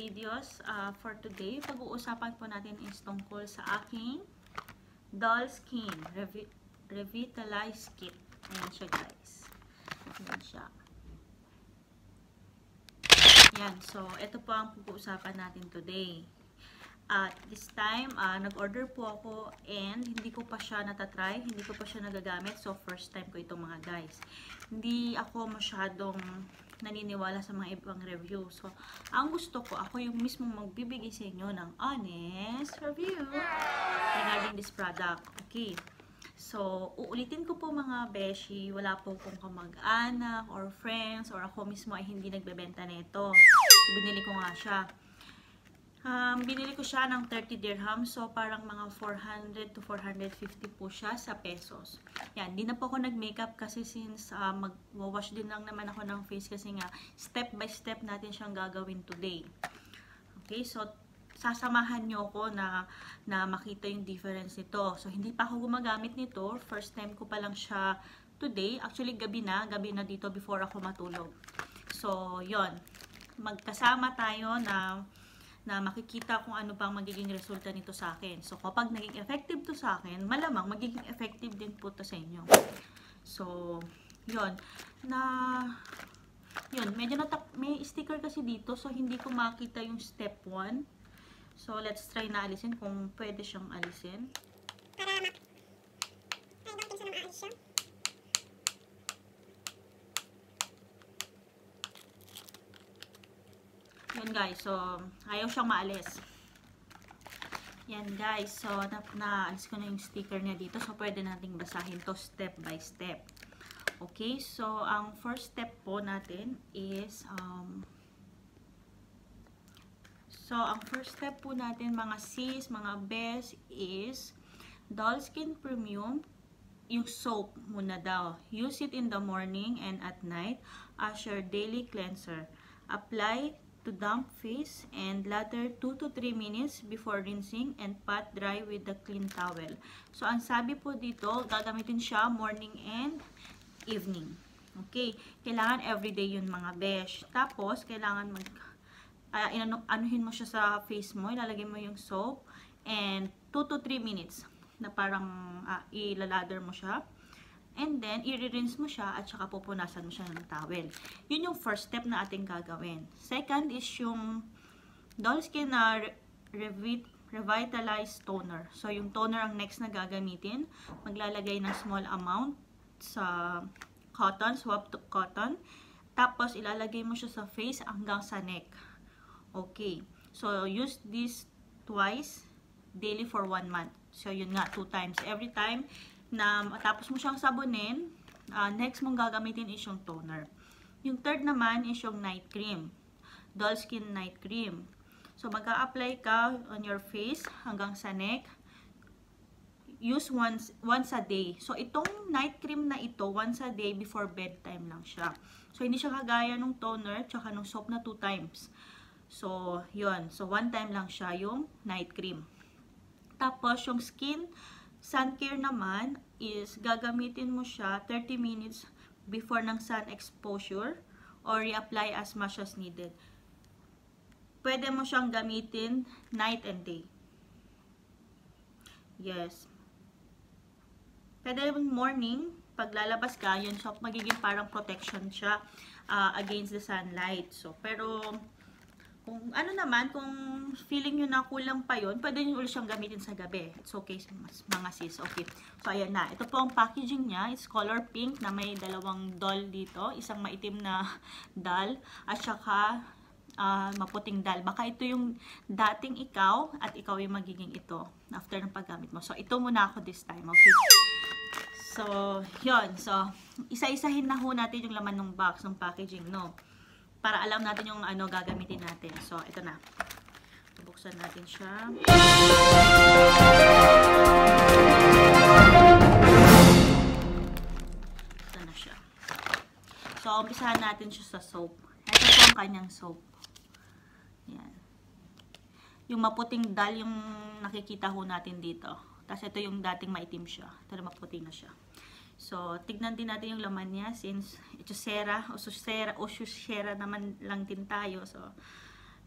videos uh, for today. Pag-uusapan po natin is tungkol sa aking Doll Skin Revi Revitalize Kit. Ayan siya guys. Ayan siya. Yan. So, ito po ang pag-uusapan natin today. At this time, uh, nag-order po ako and hindi ko pa siya natatry, hindi ko pa siya nagagamit. So, first time ko itong mga guys. Hindi ako masyadong naniniwala sa mga ibang review. So, ang gusto ko, ako yung mismo magbibigay sa inyo ng honest review regarding this product. Okay. So, uulitin ko po mga beshi, wala po kong kamag-anak or friends or ako mismo ay hindi nagbebenta nito. So, binili ko nga siya. Um, binili ko siya ng 30 dirham. So, parang mga 400 to 450 po siya sa pesos. Yan, di na po ako nag-makeup kasi since uh, mag-wash din lang naman ako ng face kasi nga step by step natin siyang gagawin today. Okay, so sasamahan nyo ako na, na makita yung difference nito. So, hindi pa ako gumagamit nito. First time ko pa lang siya today. Actually, gabi na. Gabi na dito before ako matulog. So, yon Magkasama tayo na na makikita kung ano pang magiging resulta nito sa akin. So, kapag naging effective to sa akin, malamang magiging effective din po to sa inyo. So, yon Na, yun, medyo natap, may sticker kasi dito, so hindi ko makita yung step 1. So, let's try na alisin kung pwede siyang alisin. Para ma... Ay, bakit sa na maalis siya? Yun guys, so ayaw siyang maalis. Yan guys, so na naalis ko na yung sticker niya dito. So pwede nating basahin to step by step. Okay, so ang first step po natin is um, So ang first step po natin mga sis, mga best is Doll Skin Premium yung soap muna daw. Use it in the morning and at night as your daily cleanser. Apply to damp face and lather 2 to 3 minutes before rinsing and pat dry with the clean towel. So, ang sabi po dito, gagamitin siya morning and evening. Okay? Kailangan everyday yun mga besh. Tapos, kailangan mag uh, inano, anuhin mo siya sa face mo, ilalagay mo yung soap and 2 to 3 minutes na parang uh, ilalather mo siya. And then, i-rinse mo siya at saka pupunasan mo siya ng towel. Yun yung first step na ating gagawin. Second is yung Doll Skin na Revit Revitalized Toner. So, yung toner ang next na gagamitin. Maglalagay ng small amount sa cotton, swab to cotton. Tapos, ilalagay mo siya sa face hanggang sa neck. Okay. So, use this twice daily for one month. So, yun nga, two times. Every time, na matapos mo siyang sabunin, uh, next mong gagamitin is yung toner. Yung third naman is yung night cream. Doll Skin Night Cream. So, mag apply ka on your face hanggang sa neck. Use once, once a day. So, itong night cream na ito, once a day before bedtime lang siya. So, hindi siya kagaya nung toner tsaka nung soap na two times. So, yon So, one time lang siya yung night cream. Tapos, yung skin Sun care naman is gagamitin mo siya 30 minutes before ng sun exposure or reapply as much as needed. Pwede mo siyang gamitin night and day. Yes. Pwede morning, paglalabas ka, yun so magiging parang protection siya uh, against the sunlight. So, pero kung ano naman, kung feeling nyo na kulang pa yon pwede nyo ulit siyang gamitin sa gabi. It's okay, mga sis. Okay. So, ayan na. Ito po ang packaging niya. It's color pink na may dalawang doll dito. Isang maitim na doll. At saka, uh, maputing doll. Baka ito yung dating ikaw at ikaw yung magiging ito after ng paggamit mo. So, ito muna ako this time. Okay. So, yon So, isa-isahin na ho natin yung laman ng box, ng packaging, no? Para alam natin yung ano gagamitin natin. So, ito na. Buksan natin siya. Ito na siya. So, umpisahan natin siya sa soap. Ito po ang kanyang soap. Yan. Yung maputing dal yung nakikita ho natin dito. Tapos ito yung dating maitim siya. Ito maputi na siya. So, tignan din natin yung laman niya since itusera o susera o susera naman lang din tayo. So,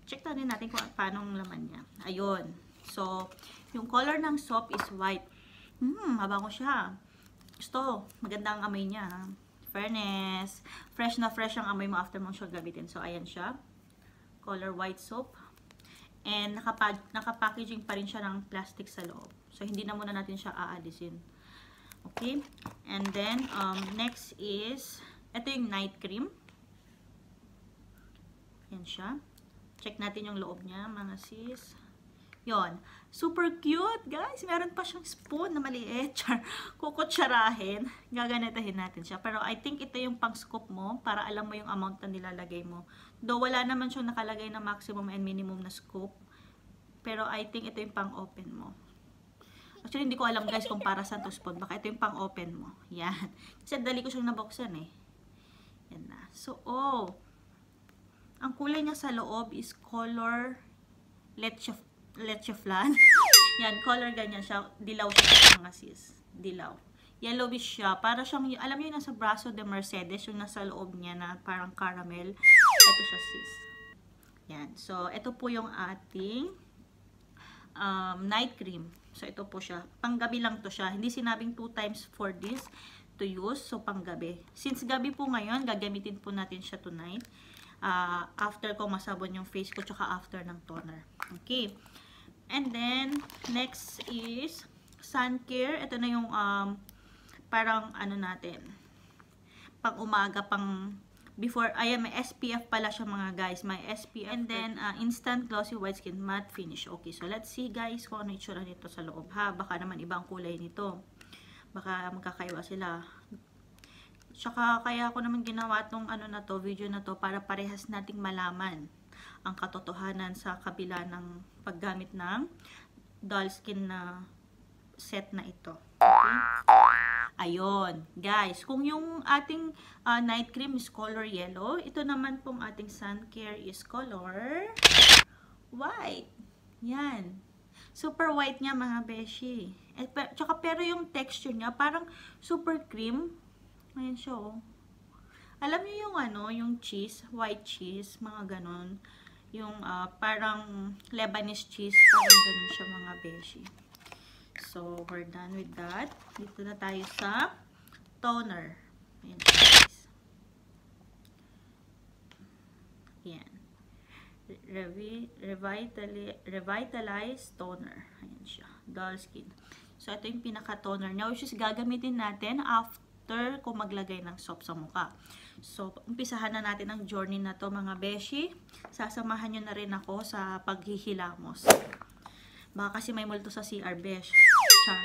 check din natin kung paano ang laman niya. Ayun. So, yung color ng soap is white. Hmm, mabango siya. Gusto, maganda ang amoy niya. Fairness. Fresh na fresh ang amoy mo after mong siya gamitin. So, ayan siya. Color white soap. And nakapa nakapackaging pa rin siya ng plastic sa loob. So, hindi na muna natin siya aalisin. Okay? And then, um, next is, ito yung night cream. Yan siya. Check natin yung loob niya, mga sis. Yon. Super cute, guys. Meron pa siyang spoon na maliit. Char, kukutsarahin. Gaganitahin natin siya. Pero I think ito yung pang scoop mo para alam mo yung amount na nilalagay mo. Though wala naman siyang nakalagay na maximum and minimum na scoop. Pero I think ito yung pang open mo. Actually, hindi ko alam guys kung para saan to spoon. Baka ito yung pang open mo. Yan. Kasi dali ko siyang nabuksan eh. Yan na. So, oh. Ang kulay niya sa loob is color leche, leche flan. Yan, color ganyan siya. Dilaw siya mga sis. Dilaw. Yellowish siya. Para siyang, alam niyo yung nasa braso de Mercedes, yung nasa loob niya na parang caramel. Ito siya sis. Yan. So, ito po yung ating um, night cream. So, ito po siya. Panggabi lang to siya. Hindi sinabing two times for this to use. So, panggabi. Since gabi po ngayon, gagamitin po natin siya tonight. Uh, after ko masabon yung face ko, tsaka after ng toner. Okay. And then, next is sun care. Ito na yung um, parang ano natin. Pang umaga, pang before, ayan, may SPF pala siya mga guys. May SPF. And then, uh, instant glossy white skin matte finish. Okay, so let's see guys kung ano itsura nito sa loob ha. Baka naman ibang kulay nito. Baka magkakaiwa sila. Tsaka kaya ako naman ginawa tong ano na to, video na to para parehas nating malaman ang katotohanan sa kabila ng paggamit ng doll skin na set na ito. Okay? Ayun. Guys, kung yung ating uh, night cream is color yellow, ito naman pong ating sun care is color white. Yan. Super white niya mga beshi. Eh, tsaka pero yung texture niya parang super cream. Ayan siya oh. Alam niyo yung ano, yung cheese, white cheese, mga ganon. Yung uh, parang Lebanese cheese, parang ganon siya mga beshi. So, we're done with that. Dito na tayo sa toner. Ayan guys. Ayan. Revi revitali revitalize toner. Ayan siya. Dull skin. So, ito yung pinaka-toner niya, which is gagamitin natin after ko maglagay ng soap sa mukha. So, umpisahan na natin ang journey na to mga beshi. Sasamahan nyo na rin ako sa paghihilamos. Baka kasi may multo sa CR besh. Char.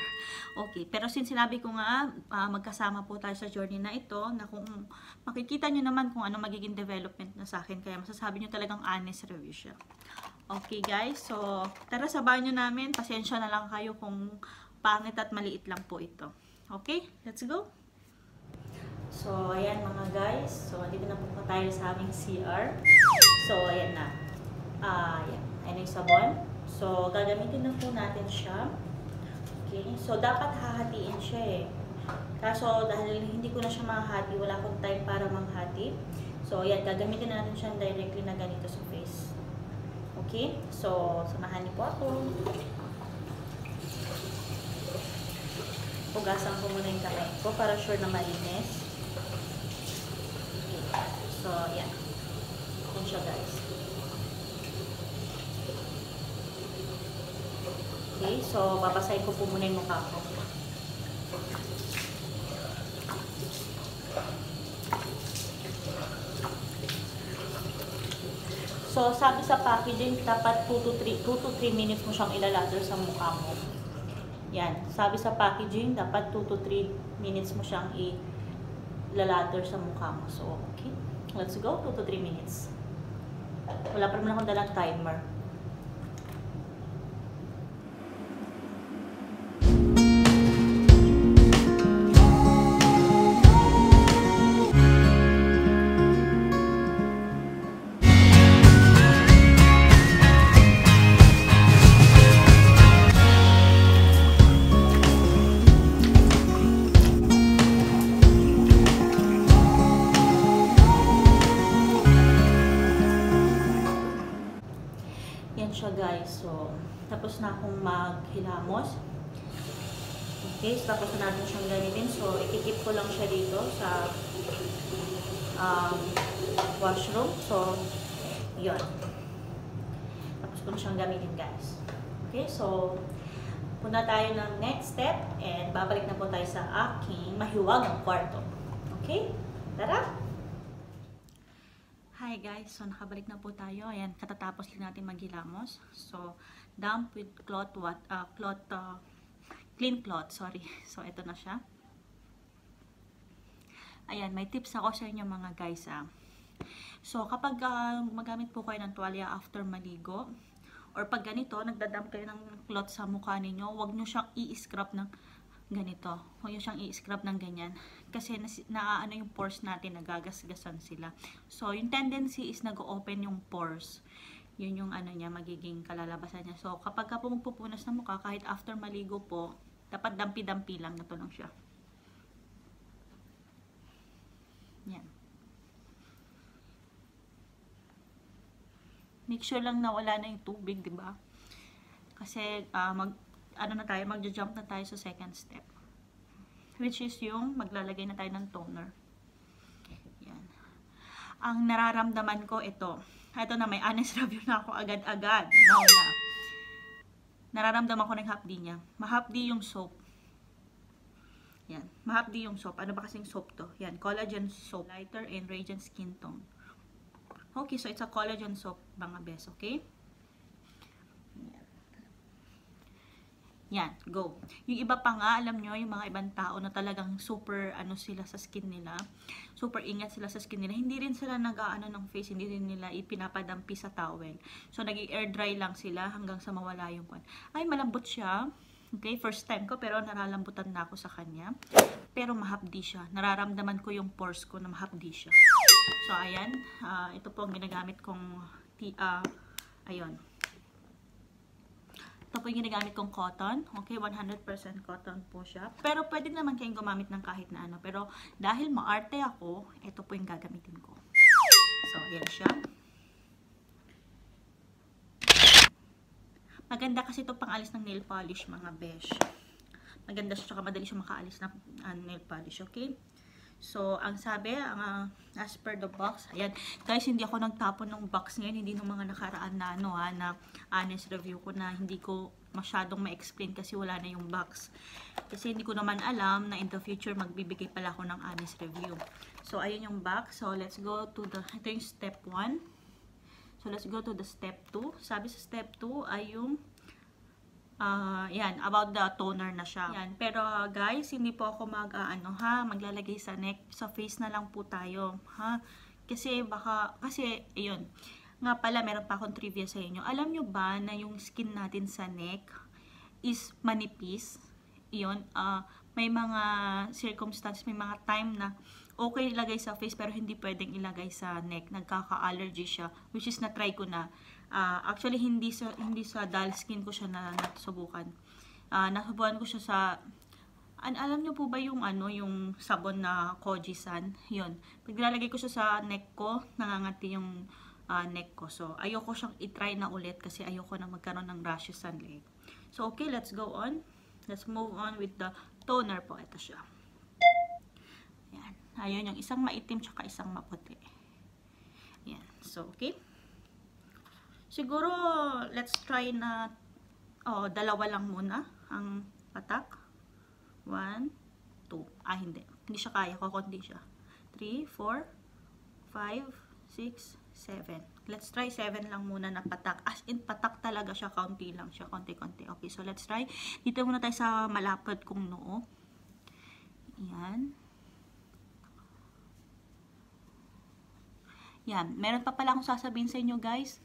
Okay, pero since sinabi ko nga, uh, magkasama po tayo sa journey na ito, na kung makikita nyo naman kung ano magiging development na sa akin, kaya masasabi nyo talagang honest review siya. Okay guys, so tara sabahan nyo namin, pasensya na lang kayo kung pangit at maliit lang po ito. Okay, let's go! So, ayan mga guys. So, dito na po tayo sa aming CR. So, ayan na. Ah, uh, ayan. Ayan yung sabon. So, gagamitin na po natin siya. Okay. So, dapat hahatiin siya eh. Kaso, dahil hindi ko na siya mahati, wala akong time para manghati. So, ayan. Gagamitin na natin siya directly na ganito sa face. Okay. So, samahan niyo po ako. Pugasan ko muna yung kamay ko para sure na malinis. So, yan. Yan siya, guys. Okay, so, babasahin ko po muna yung mukha ko. So, sabi sa packaging, dapat 2 to 3, 2 to 3 minutes mo siyang ilalather sa mukha mo. Yan. Sabi sa packaging, dapat 2 to 3 minutes mo siyang i-lather sa mukha mo. So, okay. Let's go, 2 to 3 minutes. Wala pa naman akong dalang timer. Maghilamos. Okay, so tapos na natin siyang gamitin. So, ikikip ko lang siya dito sa um, washroom. So, yun. Tapos ko na siyang gamitin guys. Okay, so, punta tayo ng next step and babalik na po tayo sa aking mahiwagang kwarto. Okay? Tara! Hi guys, so nakabalik na po tayo. Ayan, katatapos lang natin maghilamos. So, damp with cloth, what, uh, cloth, uh, clean cloth, sorry. So, ito na siya. Ayan, may tips ako sa inyo mga guys ah. So, kapag uh, magamit po kayo ng tuwalya after maligo, or pag ganito, nagdadamp kayo ng cloth sa mukha ninyo, huwag nyo siyang i-scrub ng ganito. Huwag nyo siyang i-scrub ng ganyan. Kasi na, na yung pores natin, nagagasgasan sila. So, yung tendency is nag-open yung pores. Yun yung ano niya, magiging kalalabasan niya. So, kapag ka po magpupunas ng mukha, kahit after maligo po, dapat dampi-dampi lang na to lang siya. Yan. Make sure lang na wala na yung tubig, di ba? Kasi, uh, mag, ano na tayo, magja-jump na tayo sa second step. Which is yung maglalagay na tayo ng toner. Yan. Ang nararamdaman ko ito. Ito na, may honest review na ako agad-agad. No na. Nararamdaman ko ng hapdi niya. Mahapdi yung soap. Yan. Mahapdi yung soap. Ano ba kasing soap to? Yan. Collagen soap. Lighter and radiant skin tone. Okay, so it's a collagen soap, mga best. Okay? Yan, go. Yung iba pa nga, alam nyo, yung mga ibang tao na talagang super, ano sila sa skin nila, super ingat sila sa skin nila, hindi rin sila nag-ano ng face, hindi rin nila ipinapadampi sa towel. So, nag air dry lang sila hanggang sa mawala yung kwan. Ay, malambot siya. Okay, first time ko, pero naralambutan na ako sa kanya. Pero mahapdi siya. Nararamdaman ko yung pores ko na mahapdi siya. So, ayan. Uh, ito po ang ginagamit kong, uh, ayun, ito po yung ginagamit kong cotton. Okay, 100% cotton po siya. Pero pwede naman kayong gumamit ng kahit na ano. Pero dahil maarte ako, ito po yung gagamitin ko. So, yan siya. Maganda kasi ito pang alis ng nail polish, mga besh. Maganda siya, tsaka madali siya makaalis ng uh, nail polish, okay? So, ang sabi, ang, uh, as per the box, ayan, guys, hindi ako nagtapon ng box ngayon, hindi ng mga nakaraan na, ano, ha, na honest review ko na hindi ko masyadong ma-explain kasi wala na yung box. Kasi hindi ko naman alam na in the future magbibigay pala ako ng honest review. So, ayun yung box. So, let's go to the, ito yung step 1. So, let's go to the step 2. Sabi sa step 2 ay yung Uh, yan, about the toner na siya. Yan, pero guys, hindi po ako mag, uh, ano ha, maglalagay sa neck, sa face na lang po tayo, ha. Kasi baka, kasi, ayun, nga pala, meron pa akong trivia sa inyo. Alam nyo ba na yung skin natin sa neck is manipis? Iyon, uh, may mga circumstance, may mga time na okay ilagay sa face pero hindi pwedeng ilagay sa neck. Nagkaka-allergy siya, which is na-try ko na. Uh, actually, hindi sa, hindi sa dull skin ko siya na nasubukan. Uh, nasubukan ko siya sa An alam niyo po ba yung ano, yung sabon na Koji-san? Yun. Paglalagay ko siya sa neck ko, nangangati yung uh, neck ko. So, ayoko siyang i-try na ulit kasi ayoko na magkaroon ng rashes sa leg. So, okay, let's go on. Let's move on with the toner po. Ito siya. Ayan. Ayun, yung isang maitim tsaka isang maputi. Ayan. So, okay. Siguro, let's try na, oh, dalawa lang muna ang patak. 1, 2. Ah, hindi. Hindi siya kaya. Kukunti siya. 3, 4, 5, 6, 7. Let's try 7 lang muna na patak. As in, patak talaga siya. Kaunti lang siya. Konti-konti. Okay, so let's try. Dito muna tayo sa malapad kong noo. Yan. Yan. Meron pa pala akong sasabihin sa inyo, guys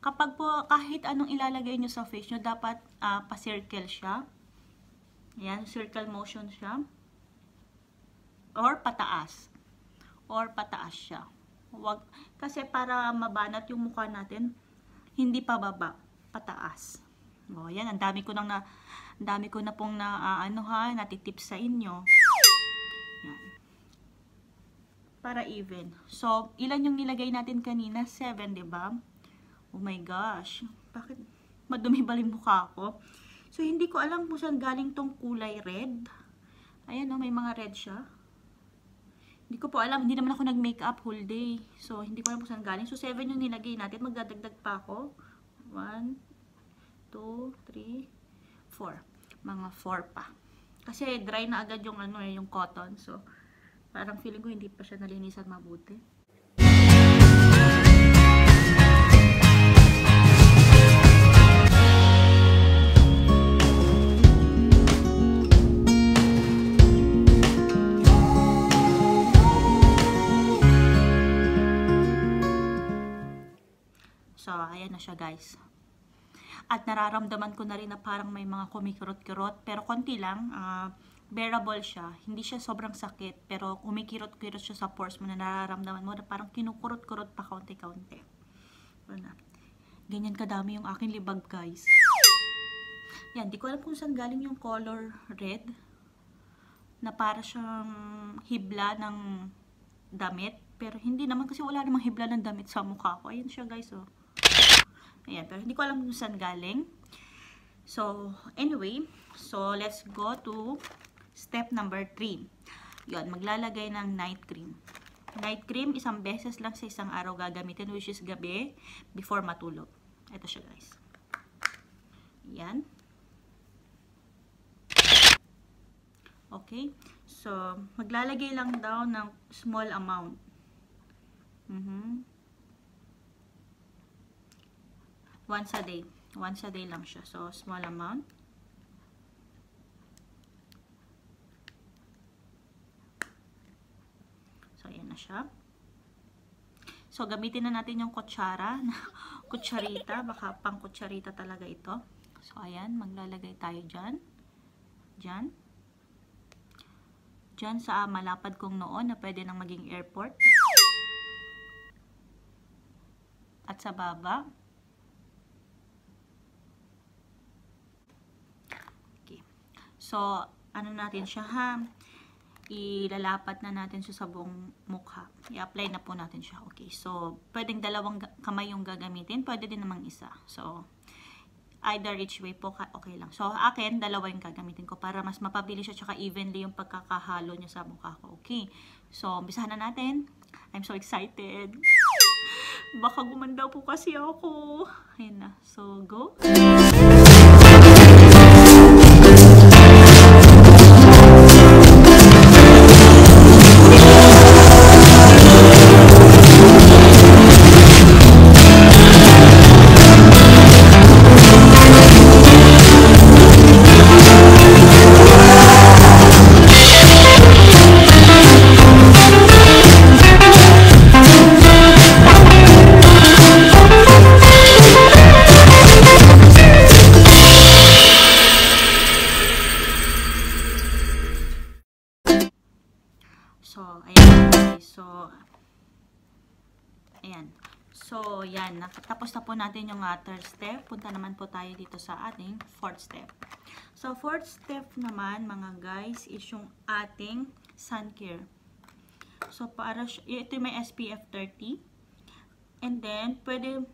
kapag po kahit anong ilalagay nyo sa face nyo, dapat uh, pa-circle siya. Ayan, circle motion siya. Or pataas. Or pataas siya. Wag, kasi para mabanat yung mukha natin, hindi pa baba, pataas. O, yan, ang dami ko nang na, ang dami ko na pong na, uh, ano ha, natitip sa inyo. Yan. Para even. So, ilan yung nilagay natin kanina? 7, di ba? Oh my gosh. Bakit? madumi ba mukha ko. So, hindi ko alam kung saan galing tong kulay red. Ayan, oh, may mga red siya. Hindi ko po alam. Hindi naman ako nag-makeup whole day. So, hindi ko alam kung saan galing. So, 7 yung nilagay natin. Magdadagdag pa ako. 1, 2, 3, 4. Mga 4 pa. Kasi dry na agad yung ano eh, yung cotton. So, parang feeling ko hindi pa siya nalinisan mabuti. So, ayan na siya guys. At nararamdaman ko na rin na parang may mga kumikirot-kirot. Pero konti lang. ah, bearable siya. Hindi siya sobrang sakit. Pero kumikirot-kirot siya sa pores mo na nararamdaman mo na parang kinukurot-kurot pa kaunti-kaunti. Ano. Ganyan kadami yung aking libag guys. Yan, di ko alam kung saan galing yung color red. Na para siyang hibla ng damit. Pero hindi naman kasi wala namang hibla ng damit sa mukha ko. Ayan siya guys oh. Ayan, pero hindi ko alam kung saan galing. So, anyway, so let's go to step number 3. Yun, maglalagay ng night cream. Night cream, isang beses lang sa isang araw gagamitin, which is gabi, before matulog. Ito siya guys. Yan. Okay. So, maglalagay lang daw ng small amount. Mhm. Once a day. Once a day lang siya. So, small amount. So, ayan na siya. So, gamitin na natin yung kutsara. kutsarita. Baka pang kutsarita talaga ito. So, ayan. Maglalagay tayo dyan. Dyan. Dyan sa malapad kong noon na pwede nang maging airport. At sa baba. Okay. So, ano natin siya ha? Ilalapat na natin siya sa buong mukha. I-apply na po natin siya. Okay. So, pwedeng dalawang kamay yung gagamitin. Pwede din namang isa. So, either each way po, okay lang. So, akin, dalawa yung gagamitin ko para mas mapabilis siya tsaka evenly yung pagkakahalo niya sa mukha ko. Okay. So, umpisahan na natin. I'm so excited. Baka gumanda po kasi ako. Ayan na. So, go. Natin yung uh, third step. Punta naman po tayo dito sa ating fourth step. So, fourth step naman, mga guys, is yung ating sun care. So, para, ito may SPF 30. And then, pwede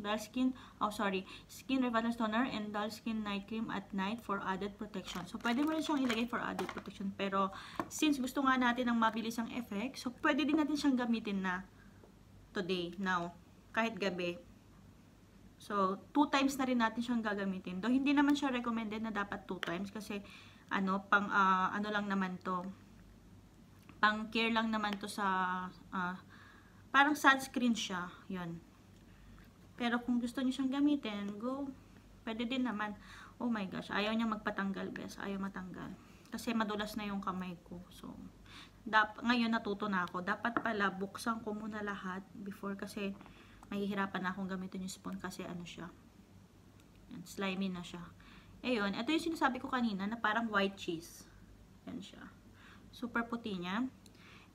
dull skin, oh sorry, skin revitalizing toner and dull skin night cream at night for added protection. So, pwede mo rin siyang ilagay for added protection. Pero, since gusto nga natin ng mabilis ang effect, so pwede din natin siyang gamitin na today, now, kahit gabi. So, two times na rin natin siyang gagamitin. Though, hindi naman siya recommended na dapat two times kasi, ano, pang, uh, ano lang naman to, pang care lang naman to sa, uh, parang sunscreen siya, yun. Pero kung gusto niyo siyang gamitin, go. Pwede din naman. Oh my gosh, ayaw niya magpatanggal, bes. Ayaw matanggal. Kasi madulas na yung kamay ko. So, dap ngayon natuto na ako. Dapat pala buksan ko muna lahat before kasi mahihirapan na akong gamitin yung spoon kasi ano siya. Yan, slimy na siya. Ayun, ito yung sinasabi ko kanina na parang white cheese. Yan siya. Super puti niya.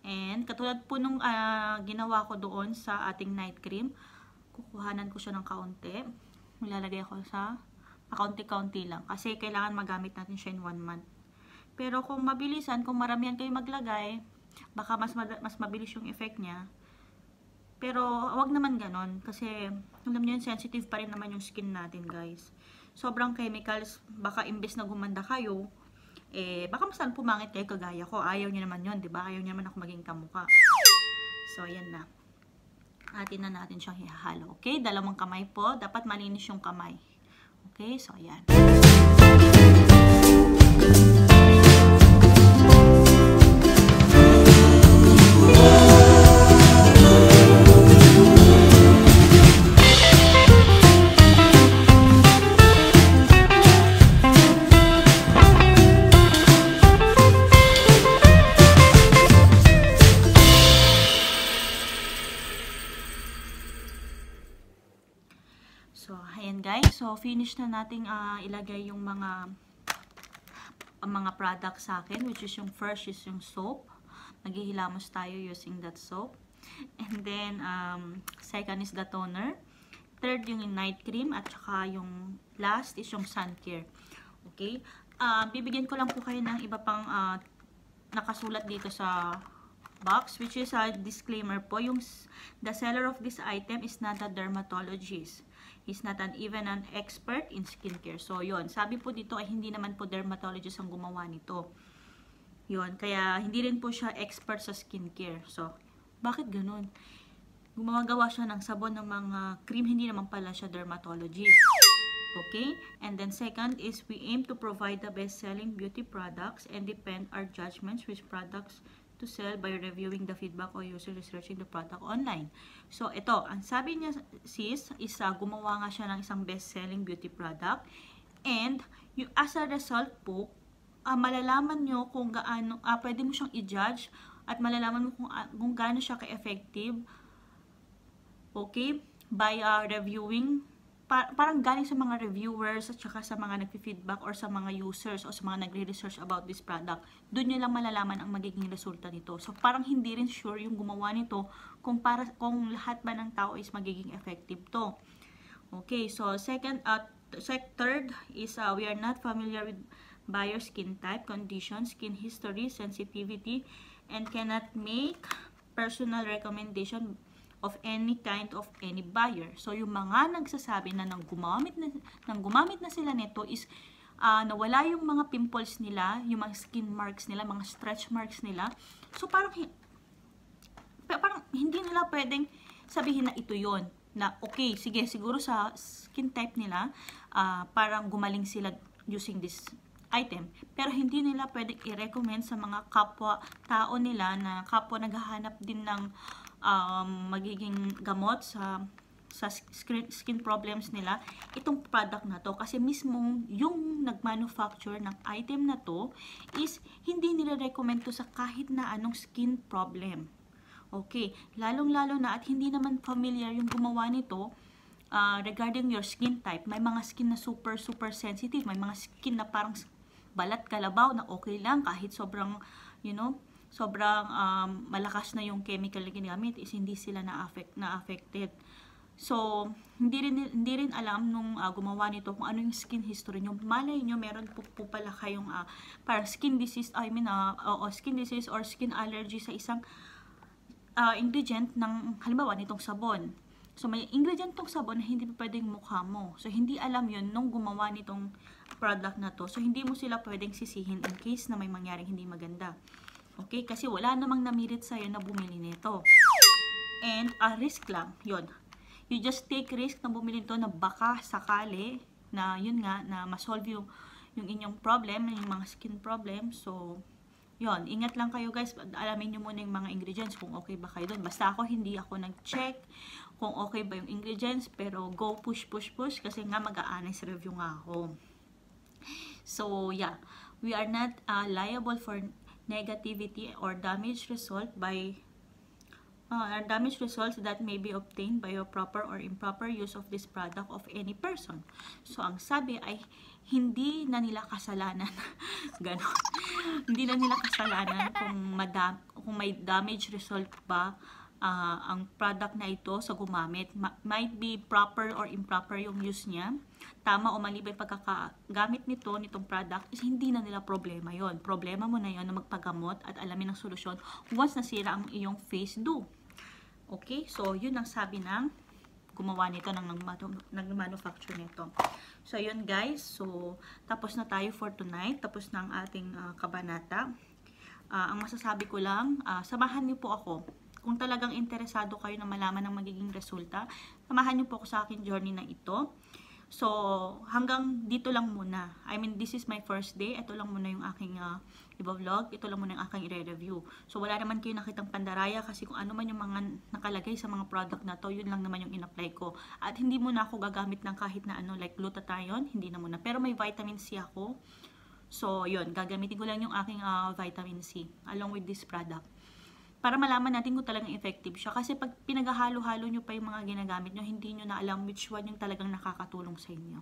And katulad po nung uh, ginawa ko doon sa ating night cream, kukuhanan ko siya ng kaunti. Malalagay ako sa pakaunti-kaunti lang. Kasi kailangan magamit natin siya in one month. Pero kung mabilisan, kung maramihan kayo maglagay, baka mas, mas mabilis yung effect niya. Pero, wag naman ganon. Kasi, alam niyo yun, sensitive pa rin naman yung skin natin, guys. Sobrang chemicals, baka imbes na gumanda kayo, eh, baka mas pumangit kayo kagaya ko. Ayaw niyo naman yun, di ba? Ayaw niyo naman ako maging kamuka. So, ayan na. Atin na natin siyang ihahalo. Okay? Dalawang kamay po. Dapat malinis yung kamay. Okay? So, ayan. Finish na nating ah, ilagay yung mga ang mga products sa akin, which is yung first is yung soap. Naghihilamos tayo using that soap. And then, um, second is the toner. Third, yung night cream. At saka yung last is yung sun care. Okay? Ah, bibigyan ko lang po kayo ng iba pang ah, nakasulat dito sa box, which is a disclaimer po. Yung the seller of this item is not a dermatologist. He's not an even an expert in skincare. So, yon Sabi po dito ay hindi naman po dermatologist ang gumawa nito. yon Kaya, hindi rin po siya expert sa skincare. So, bakit ganun? Gumagawa siya ng sabon ng mga cream, hindi naman pala siya dermatologist. Okay? And then second is we aim to provide the best-selling beauty products and depend our judgments which products to sell by reviewing the feedback or user researching the product online. So, ito, ang sabi niya sis is uh, gumawa nga siya ng isang best-selling beauty product and you, as a result po, ah, malalaman nyo kung gaano, ah, pwede mo siyang i-judge at malalaman mo kung, ah, kung gaano siya ka-effective okay, by uh, reviewing pa- parang galing sa mga reviewers at saka sa mga nagfi-feedback or sa mga users o sa mga nagre-research about this product, doon nyo lang malalaman ang magiging resulta nito. So, parang hindi rin sure yung gumawa nito kung, para, kung lahat ba ng tao is magiging effective to. Okay, so second, uh, third is uh, we are not familiar with buyer skin type, condition, skin history, sensitivity, and cannot make personal recommendation of any kind of any buyer. So, yung mga nagsasabi na nang gumamit na, nang gumamit na sila nito is ah, nawala yung mga pimples nila, yung mga skin marks nila, mga stretch marks nila. So, parang parang hindi nila pwedeng sabihin na ito yon na okay, sige, siguro sa skin type nila, ah, parang gumaling sila using this item. Pero hindi nila pwedeng i-recommend sa mga kapwa tao nila na kapwa naghahanap din ng um, magiging gamot sa sa skin, skin problems nila itong product na to kasi mismong yung nagmanufacture ng item na to is hindi nila recommend to sa kahit na anong skin problem Okay, lalong-lalo na at hindi naman familiar yung gumawa nito uh, regarding your skin type. May mga skin na super, super sensitive. May mga skin na parang balat kalabaw na okay lang kahit sobrang, you know, sobrang um, malakas na yung chemical na ginamit is hindi sila na-affect, na-affected. So, hindi rin, hindi rin alam nung uh, gumawa nito kung ano yung skin history nyo. Malay nyo, meron po, po pala kayong uh, parang skin disease, I mean, uh, o skin disease or skin allergy sa isang uh, ingredient ng halimbawa nitong sabon. So may ingredient tong sabon na hindi pa pwedeng mukha mo. So hindi alam 'yun nung gumawa nitong product na to. So hindi mo sila pwedeng sisihin in case na may mangyaring hindi maganda. Okay? Kasi wala namang namirit sa'yo na bumili nito. And a risk lang, 'yon. You just take risk na bumili nito na baka sakali na yun nga na ma-solve yung yung inyong problem, yung mga skin problem. So, yon ingat lang kayo guys. Alamin nyo muna yung mga ingredients kung okay ba kayo doon. Basta ako, hindi ako nag-check kung okay ba yung ingredients. Pero go push, push, push. Kasi nga mag-a-honest review nga ako. So, yeah. We are not uh, liable for negativity or damage result by uh, damage results that may be obtained by a proper or improper use of this product of any person. So, ang sabi ay hindi na nila kasalanan. Ganon. hindi na nila kasalanan kung, kung may damage result ba uh, ang product na ito sa gumamit. Ma- might be proper or improper yung use niya. Tama o mali ba yung pagkakagamit nito, nitong product, is hindi na nila problema yon Problema mo na yon na magpagamot at alamin ang solusyon once nasira ang iyong face do. Okay? So, yun ang sabi ng gumawa nito, ng nagmanu- nag-manufacture nito. So, yun guys. So, tapos na tayo for tonight. Tapos na ang ating ah, kabanata. Ah, ang masasabi ko lang, ah, samahan niyo po ako. Kung talagang interesado kayo na malaman ang magiging resulta, samahan niyo po ako sa aking journey na ito. So, hanggang dito lang muna. I mean, this is my first day. Ito lang muna yung aking uh, vlog Ito lang muna yung aking i-review. So, wala naman kayo nakitang pandaraya kasi kung ano man yung mga nakalagay sa mga product na to, yun lang naman yung in-apply ko. At hindi muna ako gagamit ng kahit na ano, like glutathione, hindi na muna. Pero may vitamin C ako. So, yun, gagamitin ko lang yung aking uh, vitamin C along with this product para malaman natin kung talagang effective siya. Kasi pag pinaghahalo-halo nyo pa yung mga ginagamit nyo, hindi nyo na alam which one yung talagang nakakatulong sa inyo.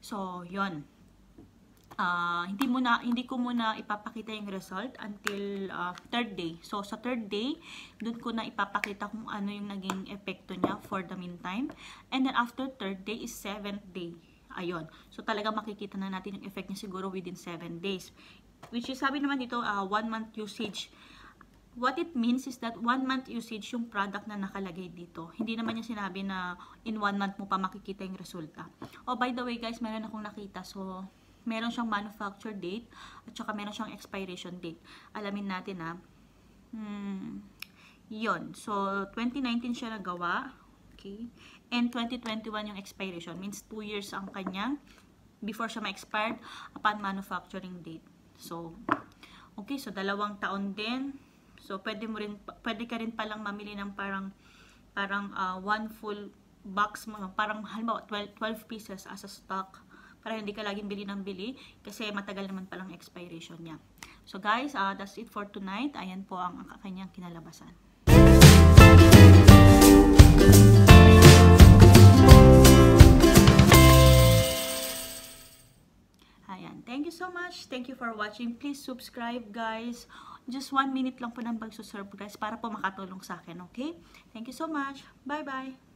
So, yon uh, hindi muna hindi ko muna ipapakita yung result until uh, third day. So sa third day, doon ko na ipapakita kung ano yung naging epekto niya for the meantime. And then after third day is seventh day. Ayun. So talaga makikita na natin yung effect niya siguro within 7 days. Which is sabi naman dito, uh, one month usage What it means is that one month usage yung product na nakalagay dito. Hindi naman niya sinabi na in one month mo pa makikita yung resulta. Oh, by the way guys, meron akong nakita. So, meron siyang manufacture date at saka meron siyang expiration date. Alamin natin ha. Hmm, yon So, 2019 siya nagawa. Okay. And 2021 yung expiration. Means 2 years ang kanyang before siya ma-expired upon manufacturing date. So, okay. So, dalawang taon din So, pwede mo rin, pwede ka rin palang mamili ng parang, parang uh, one full box, mga, parang halimbawa 12, 12 pieces as a stock para hindi ka laging bili ng bili kasi matagal naman palang expiration niya. So guys, uh, that's it for tonight. Ayan po ang, ang kanyang kinalabasan. Ayan. Thank you so much. Thank you for watching. Please subscribe guys. Just one minute lang po ng pagsuserve guys para po makatulong sa akin, okay? Thank you so much. Bye-bye!